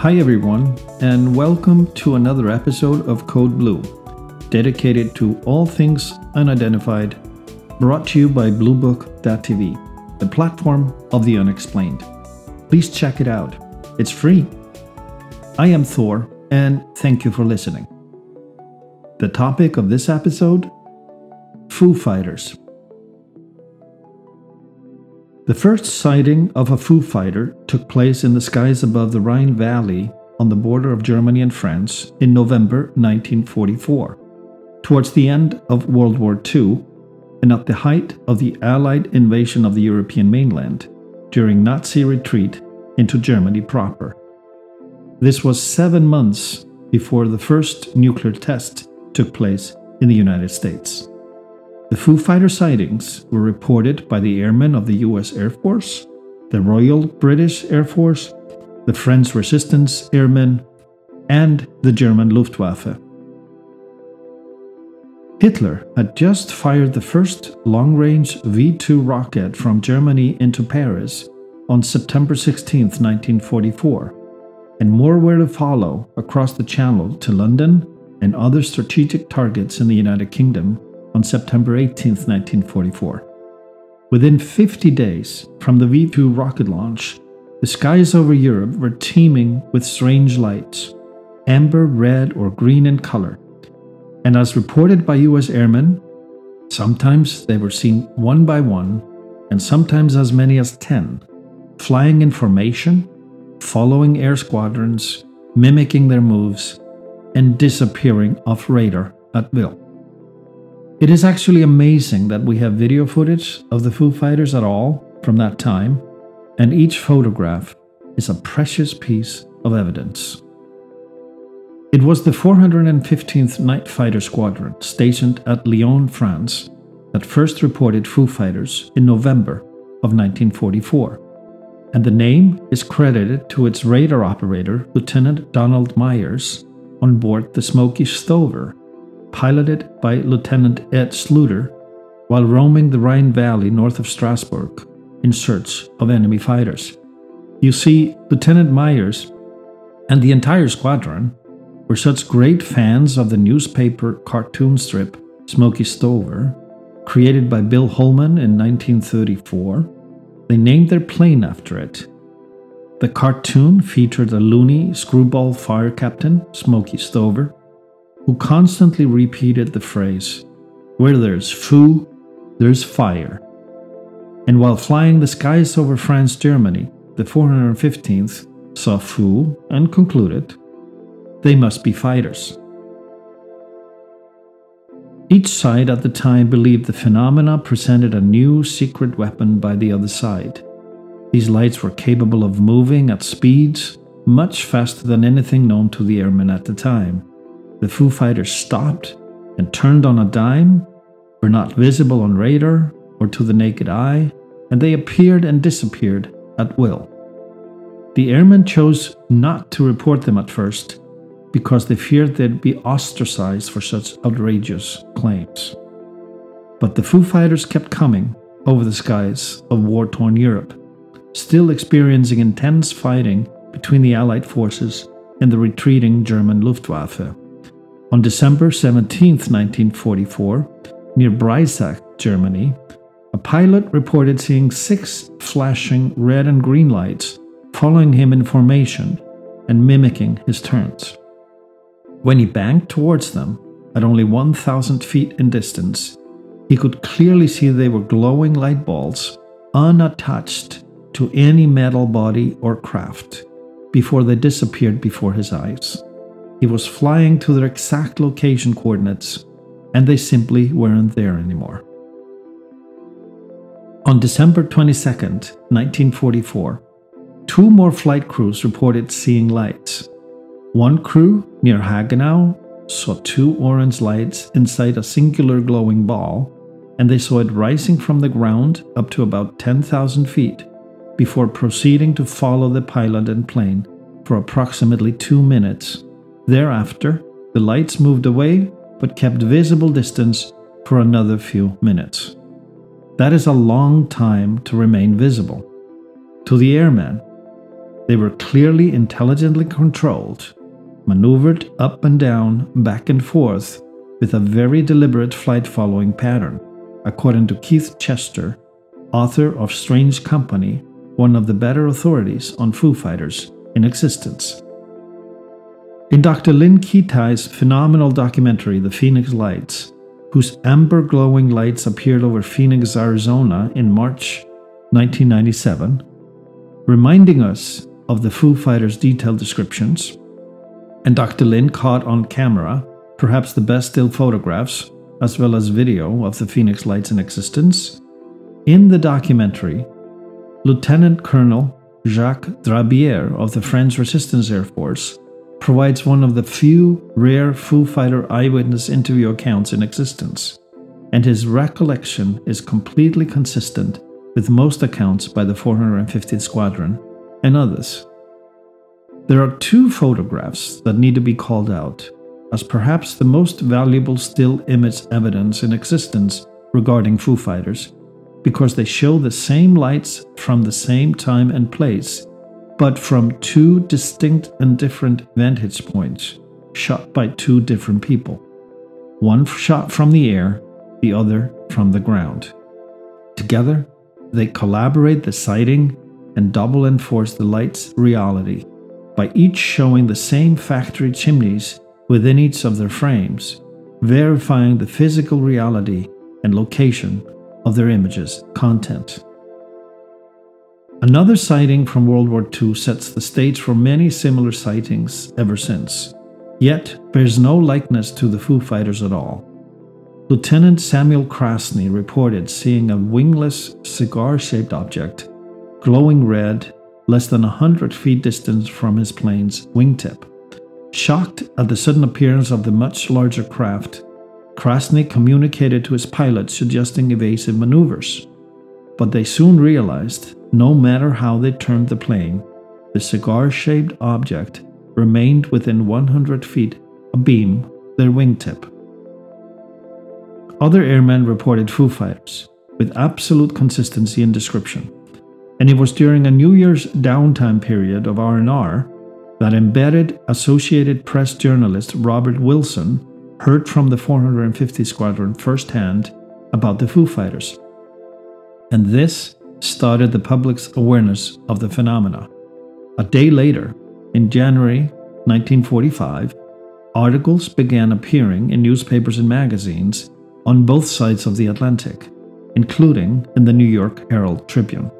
Hi, everyone, and welcome to another episode of Code Blue, dedicated to all things unidentified, brought to you by Bluebook.tv, the platform of the unexplained. Please check it out, it's free. I am Thor, and thank you for listening. The topic of this episode Foo Fighters. The first sighting of a Foo Fighter took place in the skies above the Rhine Valley on the border of Germany and France in November 1944, towards the end of World War II and at the height of the Allied invasion of the European mainland during Nazi retreat into Germany proper. This was seven months before the first nuclear test took place in the United States. The Foo Fighter sightings were reported by the airmen of the US Air Force, the Royal British Air Force, the French Resistance Airmen, and the German Luftwaffe. Hitler had just fired the first long range V 2 rocket from Germany into Paris on September 16, 1944, and more were to follow across the Channel to London and other strategic targets in the United Kingdom on September 18, 1944. Within 50 days from the V 2 rocket launch, the skies over Europe were teeming with strange lights, amber, red, or green in color. And as reported by US airmen, sometimes they were seen one by one, and sometimes as many as 10, flying in formation, following air squadrons, mimicking their moves, and disappearing off radar at will. It is actually amazing that we have video footage of the Foo Fighters at all from that time, and each photograph is a precious piece of evidence. It was the 415th Night Fighter Squadron, stationed at Lyon, France, that first reported Foo Fighters in November of 1944, and the name is credited to its radar operator, Lieutenant Donald Meiers, on board the Smokey Stover piloted by Lieutenant Ed Schlueter, while roaming the Rhine Valley north of Strasbourg in search of enemy fighters. You see, Lieutenant Meiers and the entire squadron were such great fans of the newspaper cartoon strip Smokey Stover, created by Bill Holman in 1934, they named their plane after it. The cartoon featured a loony screwball fire captain, Smokey Stover, who constantly repeated the phrase, Where there's foo, there's fire. And while flying the skies over France Germany, the 415th saw foo and concluded, They must be fighters. Each side at the time believed the phenomena presented a new secret weapon by the other side. These lights were capable of moving at speeds much faster than anything known to the airmen at the time. The Foo Fighters stopped and turned on a dime, were not visible on radar or to the naked eye, and they appeared and disappeared at will. The airmen chose not to report them at first because they feared they'd be ostracized for such outrageous claims. But the Foo Fighters kept coming over the skies of war torn Europe, still experiencing intense fighting between the Allied forces and the retreating German Luftwaffe. On December 17, 1944, near Breisach, Germany, a pilot reported seeing six flashing red and green lights following him in formation and mimicking his turns. When he banked towards them, at only 1,000 feet in distance, he could clearly see they were glowing light balls unattached to any metal body or craft before they disappeared before his eyes. He was flying to their exact location coordinates, and they simply weren't there anymore. On December 22, 1944, two more flight crews reported seeing lights. One crew near Hagenau saw two orange lights inside a singular glowing ball, and they saw it rising from the ground up to about 10,000 feet before proceeding to follow the pilot and plane for approximately two minutes Thereafter, the lights moved away but kept visible distance for another few minutes. That is a long time to remain visible. To the airman, They were clearly intelligently controlled, maneuvered up and down, back and forth, with a very deliberate flight following pattern, according to Keith Chester, author of Strange Company, one of the better authorities on Foo Fighters in existence. In Dr. Lynne Kitei's phenomenal documentary, The Phoenix Lights, whose amber glowing lights appeared over Phoenix, Arizona in March 1997, reminding us of the Foo Fighters' detailed descriptions, and Dr. Lynne caught on camera perhaps the best still photographs as well as video of the Phoenix Lights in existence. In the documentary, Lieutenant Colonel Jacques Drabier of the French Resistance Air Force provides one of the few rare Foo Fighter eyewitness interview accounts in existence, and his recollection is completely consistent with most accounts by the 450th Squadron and others. There are two photographs that need to be called out as perhaps the most valuable still image evidence in existence regarding Foo Fighters, because they show the same lights from the same time and place, but from two distinct and different vantage points, shot by two different people. One shot from the air, the other from the ground. Together, they collaborate the sighting and double enforce the light's reality by each showing the same factory chimneys within each of their frames, verifying the physical reality and location of their images' content. Another sighting from World War II sets the stage for many similar sightings ever since, yet bears no likeness to the Foo Fighters at all. Lieutenant Samuel Krasny reported seeing a wingless, cigar shaped object, glowing red, less than a hundred feet distant from his plane's wingtip. Shocked at the sudden appearance of the much larger craft, Krasny communicated to his pilots suggesting evasive maneuvers. But they soon realized no matter how they turned the plane, the cigar shaped object remained within 100 feet abeam their wingtip. Other airmen reported Foo Fighters with absolute consistency in description, and it was during a New Year's downtime period of R&R that embedded Associated Press journalist Robert Wilson heard from the 450 Squadron firsthand about the Foo Fighters. And this started the public's awareness of the phenomena. A day later, in January 1945, articles began appearing in newspapers and magazines on both sides of the Atlantic, including in the New York Herald Tribune.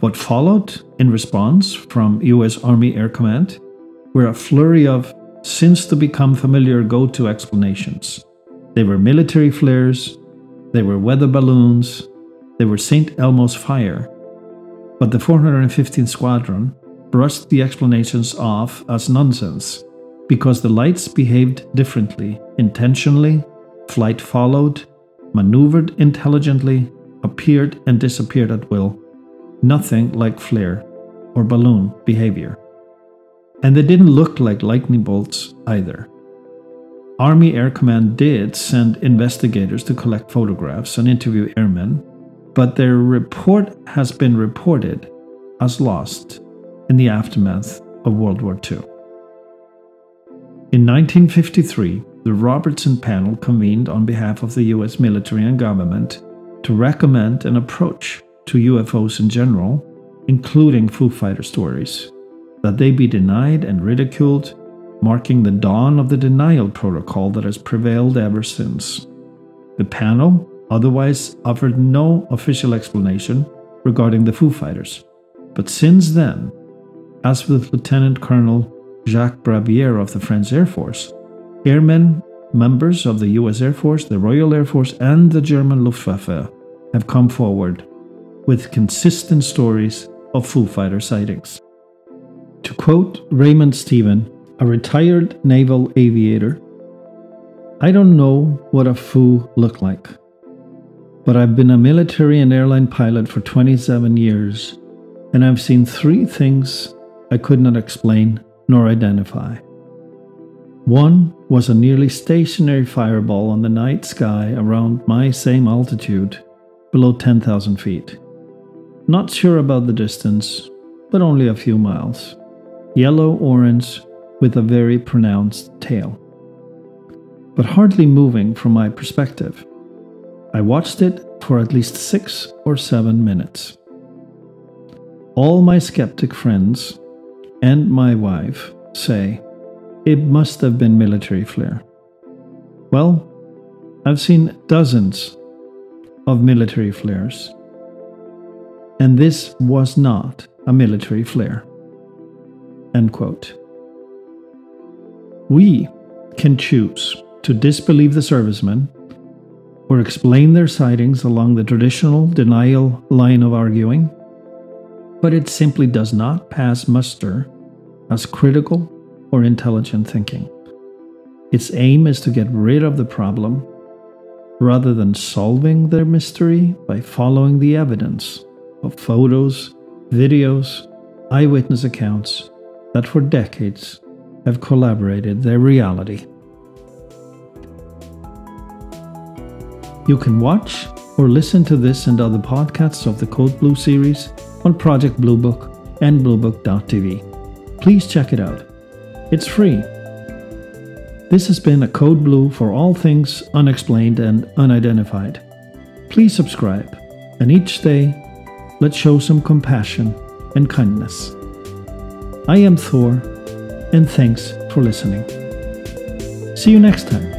What followed in response from US Army Air Command were a flurry of since to become familiar go to explanations. They were military flares, they were weather balloons, they were St. Elmo's fire. But the 415th Squadron brushed the explanations off as nonsense because the lights behaved differently, intentionally, flight followed, maneuvered intelligently, appeared and disappeared at will. Nothing like flare or balloon behavior. And they didn't look like lightning bolts either. Army Air Command did send investigators to collect photographs and interview airmen, but their report has been reported as lost in the aftermath of World War II. In 1953, the Robertson panel convened on behalf of the US military and government to recommend an approach to UFOs in general, including Foo Fighter stories that they be denied and ridiculed, marking the dawn of the denial protocol that has prevailed ever since. The panel otherwise offered no official explanation regarding the Foo Fighters, but since then, as with Lieutenant Colonel Jacques Brabier of the French Air Force, airmen, members of the US Air Force, the Royal Air Force, and the German Luftwaffe have come forward with consistent stories of Foo Fighter sightings. To quote Raymond Stephen, a retired naval aviator, I don't know what a foo looked like, but I've been a military and airline pilot for 27 years, and I've seen three things I could not explain nor identify. One was a nearly stationary fireball on the night sky around my same altitude, below 10,000 feet. Not sure about the distance, but only a few miles. Yellow orange with a very pronounced tail. But hardly moving from my perspective. I watched it for at least six or seven minutes. All my skeptic friends and my wife say it must have been military flare. Well, I've seen dozens of military flares, and this was not a military flare. End quote. We can choose to disbelieve the servicemen or explain their sightings along the traditional denial line of arguing, but it simply does not pass muster as critical or intelligent thinking. Its aim is to get rid of the problem rather than solving their mystery by following the evidence of photos, videos, eyewitness accounts that for decades have collaborated their reality. You can watch or listen to this and other podcasts of the Code Blue series on Project Bluebook and Bluebook.tv. Please check it out. It's free. This has been a Code Blue for all things unexplained and unidentified. Please subscribe, and each day, let's show some compassion and kindness. I am Thor, and thanks for listening. See you next time.